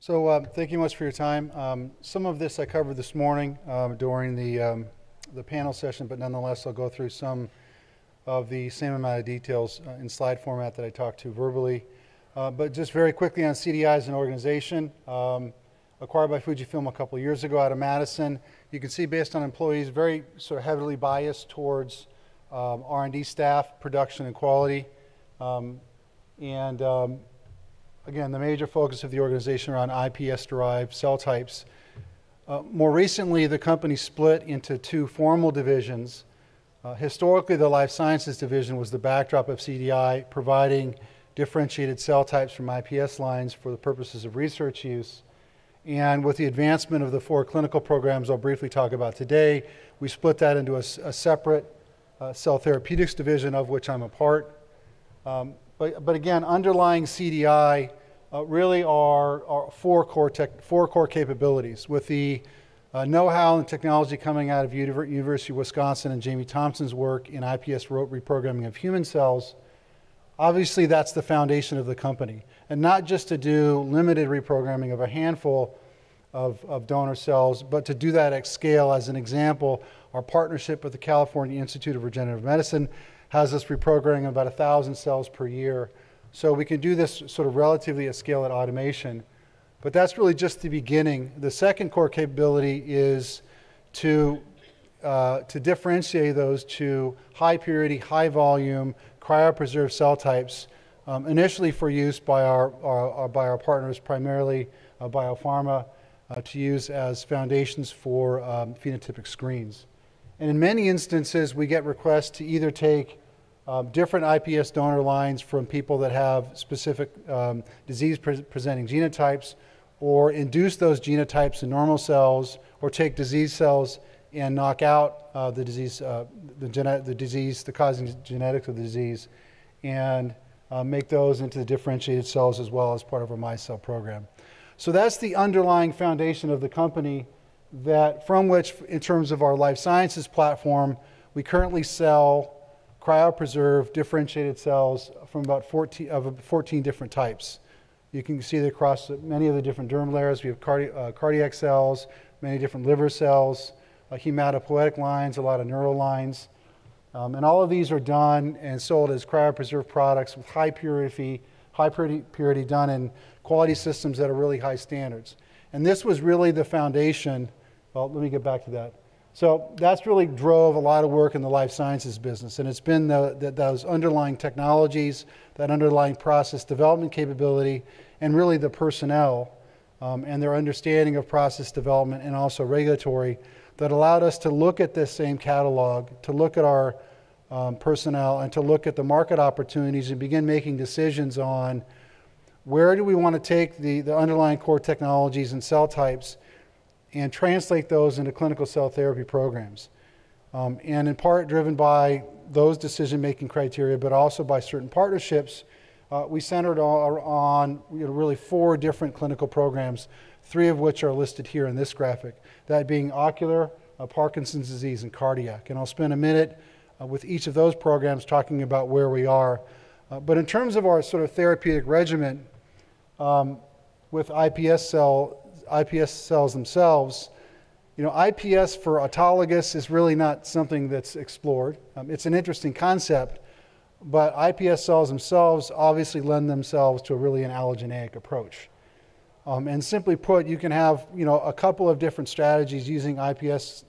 So uh, thank you much for your time. Um, some of this I covered this morning um, during the, um, the panel session, but nonetheless I'll go through some of the same amount of details uh, in slide format that I talked to verbally. Uh, but just very quickly on CDI as an organization, um, acquired by Fujifilm a couple years ago out of Madison. You can see based on employees, very sort of heavily biased towards um, R&D staff, production and quality. Um, and um, again, the major focus of the organization around IPS-derived cell types. Uh, more recently, the company split into two formal divisions. Uh, historically, the life sciences division was the backdrop of CDI, providing differentiated cell types from IPS lines for the purposes of research use. And with the advancement of the four clinical programs I'll briefly talk about today, we split that into a, a separate uh, cell therapeutics division, of which I'm a part. Um, but, but again, underlying CDI uh, really are, are four, core tech, four core capabilities with the uh, know-how and technology coming out of University of Wisconsin and Jamie Thomson's work in IPS reprogramming of human cells. Obviously, that's the foundation of the company. And not just to do limited reprogramming of a handful of, of donor cells, but to do that at scale. As an example, our partnership with the California Institute of Regenerative Medicine has us reprogramming about 1,000 cells per year. So we can do this sort of relatively at scale at automation. But that's really just the beginning. The second core capability is to, uh, to differentiate those to high purity, high volume, cryopreserved cell types, um, initially for use by our, our, our, by our partners, primarily uh, biopharma, uh, to use as foundations for um, phenotypic screens. And in many instances, we get requests to either take um, different IPS donor lines from people that have specific um, disease pre presenting genotypes, or induce those genotypes in normal cells, or take disease cells and knock out uh, the disease, uh, the, the disease, the causing genetics of the disease, and uh, make those into the differentiated cells as well as part of our MyCell program. So that's the underlying foundation of the company that from which, in terms of our life sciences platform, we currently sell cryopreserved differentiated cells from about 14, of 14 different types. You can see that across many of the different derm layers. We have cardi uh, cardiac cells, many different liver cells, uh, hematopoietic lines, a lot of neural lines. Um, and all of these are done and sold as cryopreserved products with high purity, high purity, purity done in quality systems that are really high standards. And this was really the foundation well, let me get back to that. So that's really drove a lot of work in the life sciences business, and it's been the, the, those underlying technologies, that underlying process development capability, and really the personnel um, and their understanding of process development and also regulatory that allowed us to look at this same catalog, to look at our um, personnel, and to look at the market opportunities and begin making decisions on where do we want to take the, the underlying core technologies and cell types and translate those into clinical cell therapy programs. Um, and in part driven by those decision making criteria, but also by certain partnerships, uh, we centered on, you know, really four different clinical programs, three of which are listed here in this graphic, that being ocular, uh, Parkinson's disease, and cardiac. And I'll spend a minute uh, with each of those programs talking about where we are. Uh, but in terms of our sort of therapeutic regimen, um, with iPS cell iPS cells themselves, you know, iPS for autologous is really not something that's explored. Um, it's an interesting concept, but iPS cells themselves obviously lend themselves to a really an allogeneic approach. Um, and simply put, you can have you know a couple of different strategies using iPS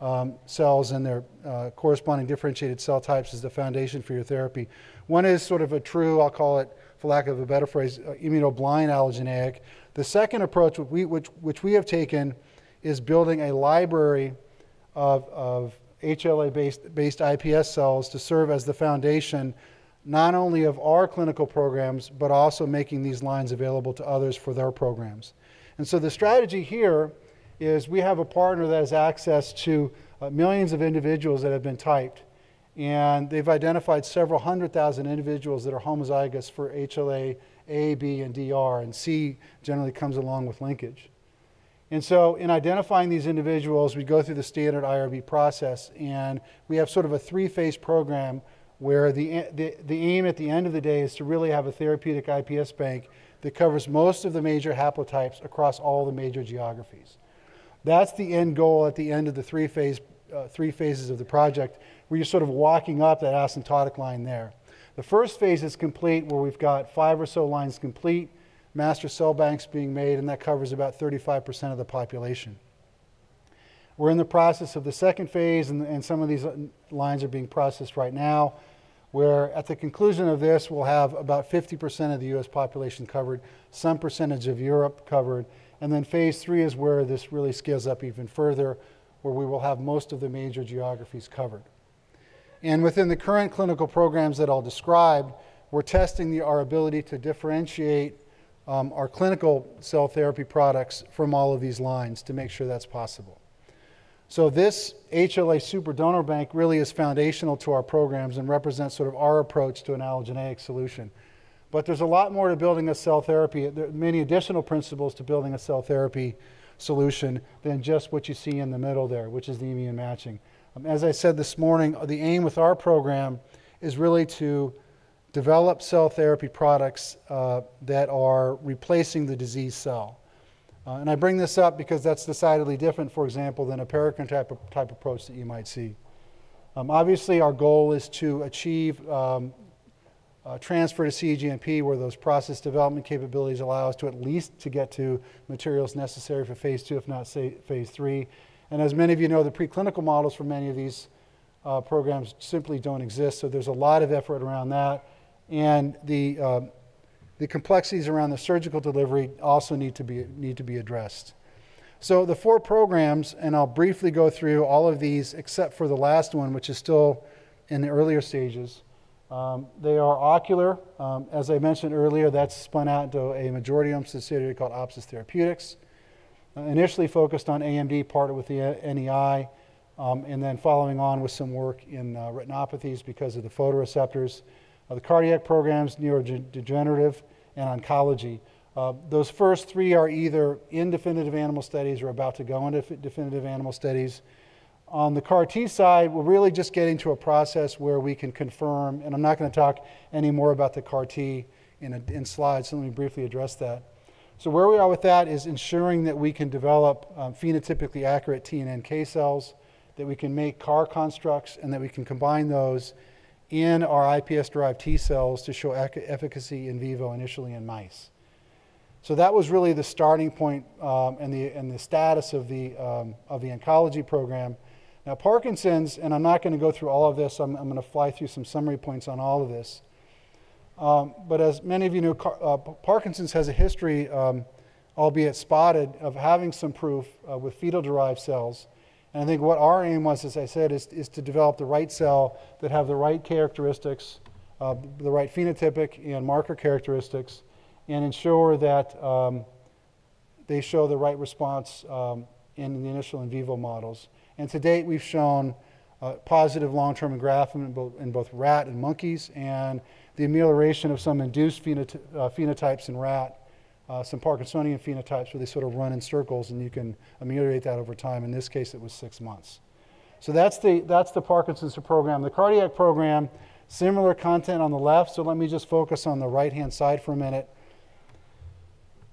um, cells and their uh, corresponding differentiated cell types as the foundation for your therapy. One is sort of a true, I'll call it, for lack of a better phrase, uh, immunoblind allogeneic, the second approach, which we, which, which we have taken, is building a library of, of HLA based, based IPS cells to serve as the foundation not only of our clinical programs, but also making these lines available to others for their programs. And so the strategy here is we have a partner that has access to uh, millions of individuals that have been typed. And they've identified several hundred thousand individuals that are homozygous for HLA a, B, and DR, and C generally comes along with linkage. And so, in identifying these individuals, we go through the standard IRB process, and we have sort of a three phase program where the, the, the aim at the end of the day is to really have a therapeutic IPS bank that covers most of the major haplotypes across all the major geographies. That's the end goal at the end of the three, phase, uh, three phases of the project, where you're sort of walking up that asymptotic line there. The first phase is complete, where we've got five or so lines complete, master cell banks being made, and that covers about 35% of the population. We're in the process of the second phase, and, and some of these uh, lines are being processed right now, where at the conclusion of this, we'll have about 50% of the US population covered, some percentage of Europe covered, and then phase three is where this really scales up even further, where we will have most of the major geographies covered. And within the current clinical programs that I'll describe, we're testing the, our ability to differentiate um, our clinical cell therapy products from all of these lines to make sure that's possible. So this HLA super donor bank really is foundational to our programs and represents sort of our approach to an allogeneic solution. But there's a lot more to building a cell therapy. There are many additional principles to building a cell therapy solution than just what you see in the middle there, which is the immune matching. Um, as I said this morning, the aim with our program is really to develop cell therapy products uh, that are replacing the disease cell. Uh, and I bring this up because that's decidedly different, for example, than a paracrine type, of, type approach that you might see. Um, obviously, our goal is to achieve um, uh, transfer to cGMP where those process development capabilities allow us to at least to get to materials necessary for phase two, if not say, phase three. And as many of you know, the preclinical models for many of these uh, programs simply don't exist, so there's a lot of effort around that. And the um, the complexities around the surgical delivery also need to be, need to be addressed. So the four programs, and I'll briefly go through all of these except for the last one, which is still in the earlier stages. Um, they are ocular. Um, as I mentioned earlier, that's spun out into a majority owned subsidiary called Opsis Therapeutics. Uh, initially focused on AMD, partnered with the NEI, um, and then following on with some work in uh, retinopathies because of the photoreceptors. Uh, the cardiac programs, neurodegenerative, and oncology. Uh, those first three are either in definitive animal studies or about to go into definitive animal studies. On the CAR T side, we're really just getting to a process where we can confirm, and I'm not going to talk any more about the CAR T in, a, in slides, so let me briefly address that. So, where we are with that is ensuring that we can develop um, phenotypically accurate T and NK cells, that we can make CAR constructs, and that we can combine those in our iPS derived T cells to show efficacy in vivo initially in mice. So that was really the starting point, um, and, the, and the status of the, um, of the oncology program. Now, Parkinson's, and I'm not going to go through all of this, I'm, I'm going to fly through some summary points on all of this. Um, but as many of you know, uh, Parkinson's has a history, um, albeit spotted, of having some proof uh, with fetal derived cells and I think what our aim was, as I said, is, is to develop the right cell that have the right characteristics, uh, the right phenotypic and marker characteristics, and ensure that um, they show the right response um, in the initial in vivo models. And to date, we've shown uh, positive long-term engraftment in both, in both, rat and monkeys, and the amelioration of some induced uh, phenotypes in rat uh, some Parkinsonian phenotypes where they sort of run in circles and you can ameliorate that over time. In this case, it was six months. So that's the, that's the Parkinson's program. The cardiac program, similar content on the left, so let me just focus on the right hand side for a minute.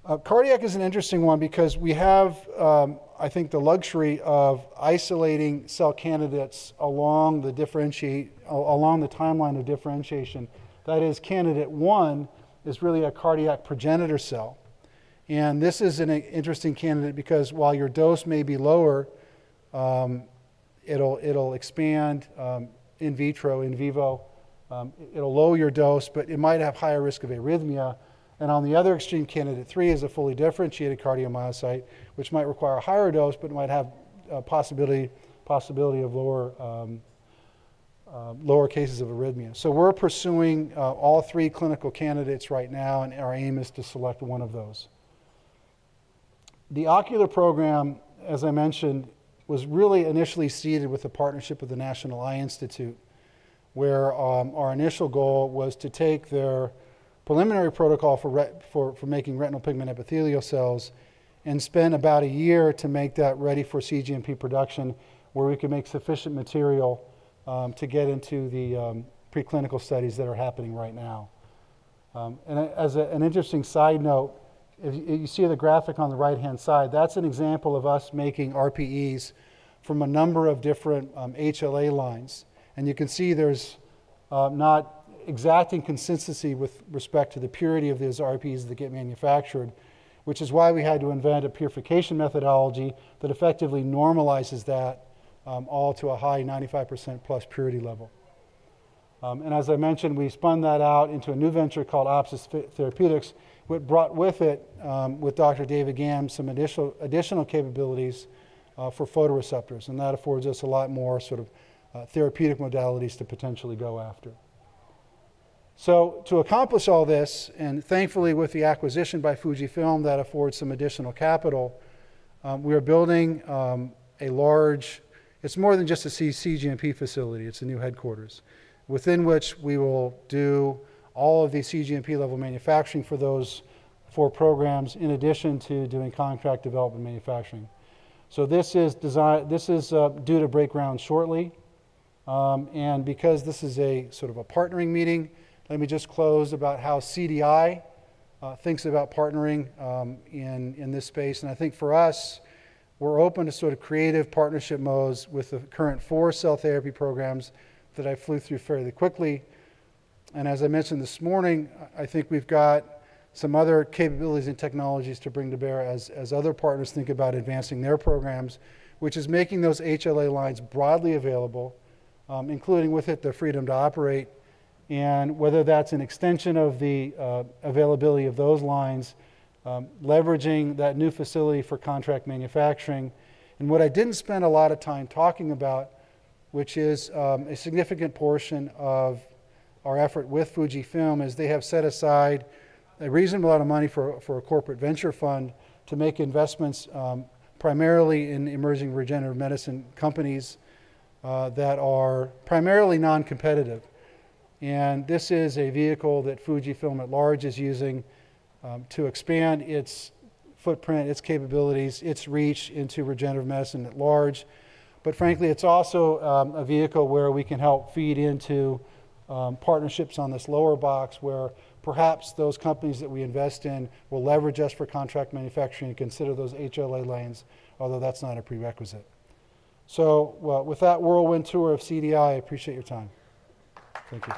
Uh, cardiac is an interesting one because we have, um, I think, the luxury of isolating cell candidates along the differentiate along the timeline of differentiation. That is, candidate one is really a cardiac progenitor cell. And this is an interesting candidate because while your dose may be lower, um, it'll, it'll expand um, in vitro, in vivo. Um, it'll lower your dose, but it might have higher risk of arrhythmia. And on the other extreme, candidate three is a fully differentiated cardiomyocyte, which might require a higher dose, but might have a possibility, possibility of lower, um, uh, lower cases of arrhythmia. So we're pursuing uh, all three clinical candidates right now, and our aim is to select one of those. The ocular program, as I mentioned, was really initially seeded with a partnership with the National Eye Institute, where um, our initial goal was to take their preliminary protocol for, for, for making retinal pigment epithelial cells and spend about a year to make that ready for cGMP production, where we could make sufficient material um, to get into the, um, preclinical studies that are happening right now. Um, and as a, an interesting side note, if you, see the graphic on the right-hand side, that's an example of us making RPEs from a number of different um, HLA lines. And you can see there's uh, not exacting consistency with respect to the purity of those RPEs that get manufactured, which is why we had to invent a purification methodology that effectively normalizes that um, all to a high 95% plus purity level. Um, and as I mentioned, we spun that out into a new venture called Opsis Therapeutics, which brought with it, um, with Dr. David Gamm, some additional, additional capabilities uh, for photoreceptors. And that affords us a lot more sort of uh, therapeutic modalities to potentially go after. So, to accomplish all this, and thankfully with the acquisition by Fujifilm that affords some additional capital, um, we are building um, a large, it's more than just a CGMP facility, it's a new headquarters, within which we will do all of the CGMP level manufacturing for those four programs, in addition to doing contract development manufacturing. So this is design, this is uh, due to break ground shortly. Um, and because this is a sort of a partnering meeting, let me just close about how CDI uh, thinks about partnering um, in, in this space. And I think for us, we're open to sort of creative partnership modes with the current four cell therapy programs that I flew through fairly quickly. And as I mentioned this morning, I think we've got some other capabilities and technologies to bring to bear as, as other partners think about advancing their programs, which is making those HLA lines broadly available, um, including with it the freedom to operate and whether that's an extension of the uh, availability of those lines, um, leveraging that new facility for contract manufacturing. And what I didn't spend a lot of time talking about, which is um, a significant portion of our effort with Fujifilm, is they have set aside a reasonable amount of money for, for a corporate venture fund to make investments um, primarily in emerging regenerative medicine companies uh, that are primarily non competitive. And this is a vehicle that Fujifilm at large is using um, to expand its footprint, its capabilities, its reach into regenerative medicine at large. But frankly, it's also um, a vehicle where we can help feed into um, partnerships on this lower box where perhaps those companies that we invest in will leverage us for contract manufacturing and consider those HLA lanes, although that's not a prerequisite. So, well, with that whirlwind tour of CDI, I appreciate your time. Thank you.